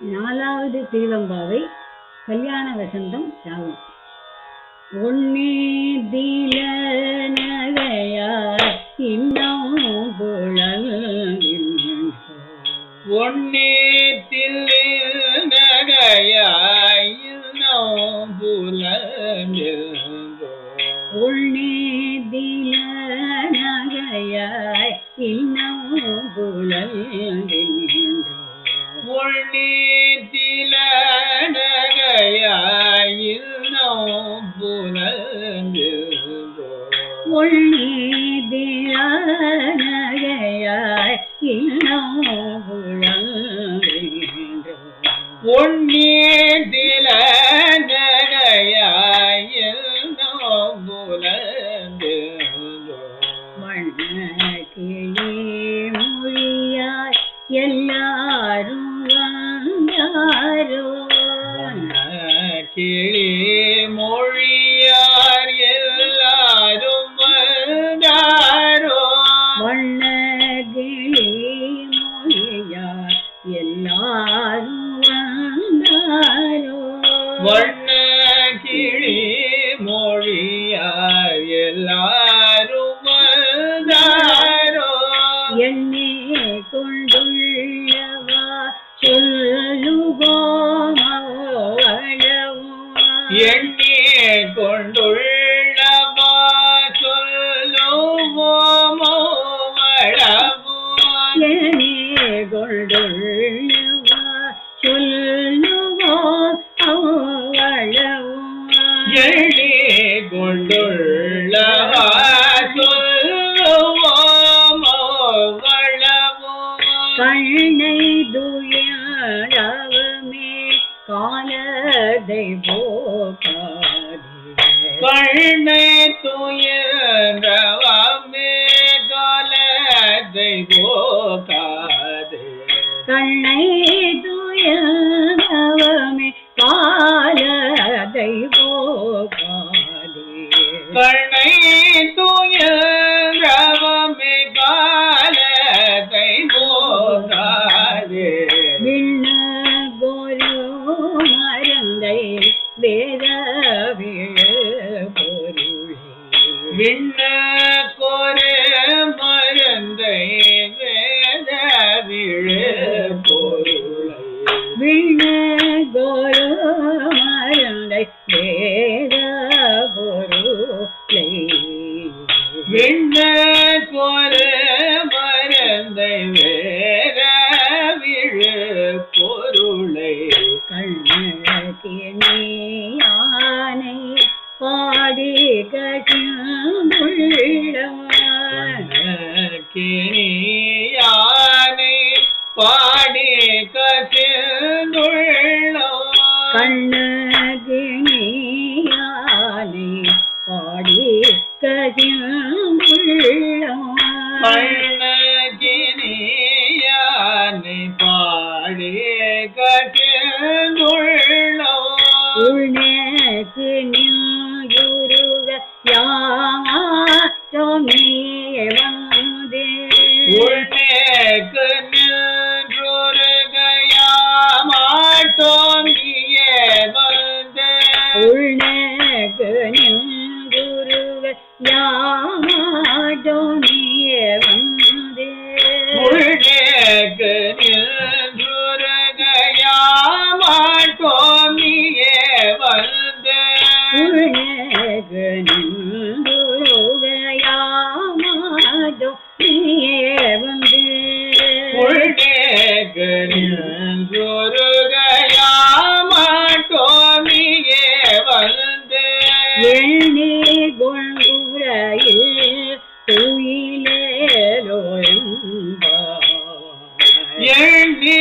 நாலாவது திருவம்பாவை கல்யாண வசந்தம் ராகம் ஒன்னே தில நகையார் இன்னும் புலங்கின்றோ ஒன்னேத்தில் நகையாயினம் புலந்தென்றோ ஒன்னே எண்ணே கொண்டுள்ளவா சொல்லுவோமளவும் எண்ணி கொண்டுள்ளவா சொல்லுவோமோ வளவோ எண்ணே கொண்டுள்ளவா கண்ணை துயரவமே காலதை போகாதே கண்ணை துயரவமே காலத்தை போகாதே கண்ணை துயரவமே விண்ண கோரே மருந்தை வேத விழு பொருளை. விண்ண கோரு மருந்தை வேத பொருளை. விண்ண கோரே மருந்தை வேத விழு பொருளை. கண்ணகிணியானை பாடி கசிந்துள்ளவன் கிணியானை பாடி கசிந்துள்ளோ கண்ணகிணியானை பாடி கசிந்து யாமாற்றமே வந்து நீயே வந்து எண்ணி கொள்குறையில் துயிலேலோயம்பாவாய். எண்ணி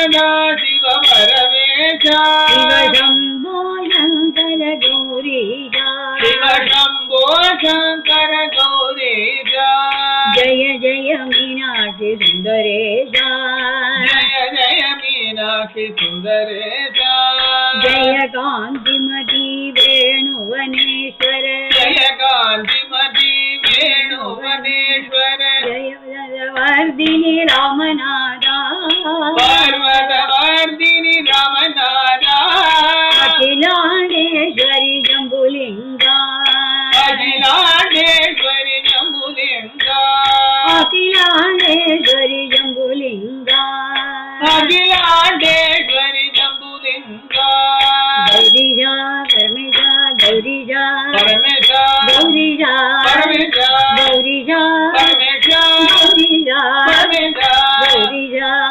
सदा शिव परमेशा शिव शम्भो शङ्कर गौरीया शिव शम्भो शङ्कर गौरीशा जय जय मीनाक्षि सुन्दरेशा जय जय मीनाक्षि सुन्दरेशा जय कान्तिमती वेणुवनेश्वर जय कान्तिमती वेणुवनेश्वर जय वर्धिनि रामनादा पर्वतवर्धिनि रमनादा अखिलाण्डेश्वरि जम्बुलिङ्गा अखिलाण्डेश्वरि जम्बुलिङ्गा अखिलाण्डेश्वरि जम्बुलिङ्गा अखिलाण्डेश्वरि जम्बुलिङ्गा गौरीजा परमेशा गौरीजा परमेशा गौरीजा परमेशा गौरीजा परमेशा गौरीजा परमेशा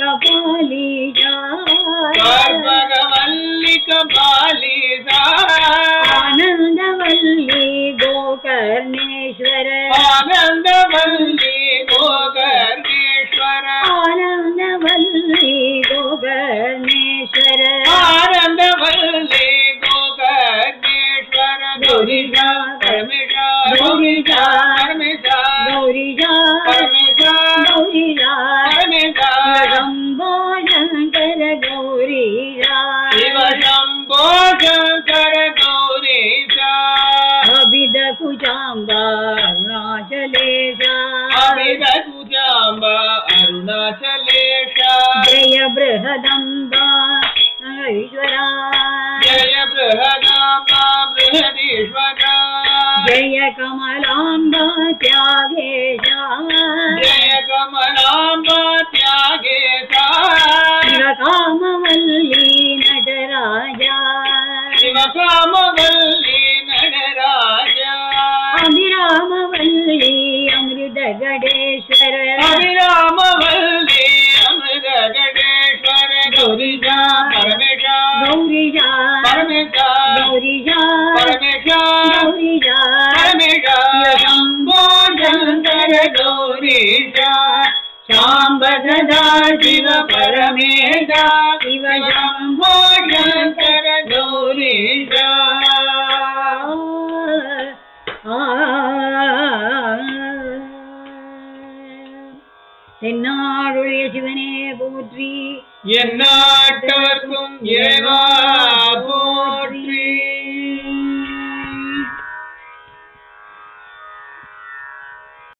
கபாலியா கர்பகவல்லி கபாலியா ஆனந்தவல்லி கோகர்ணேஸ்வர ஆனந்தவல்லி கோகர்ணேஸ்வர ஆனந்தவல்லி கோகர்ண शिव शम्भो शङ्कर गौरीशा अभिदकुजाम्बा अरुणाचलेशा अभिदकुजाम्ब अरुणाचलेशा जय बृहदम्बा ईश्वरा जय बृहदाम्बा बृहदीश्वरा। जय कमलाम्बा त्यागेशा। തെന്നാടുള്ള ജീവനെ പോറ്റി എന്നാട്ടവർക്കും ഏവാ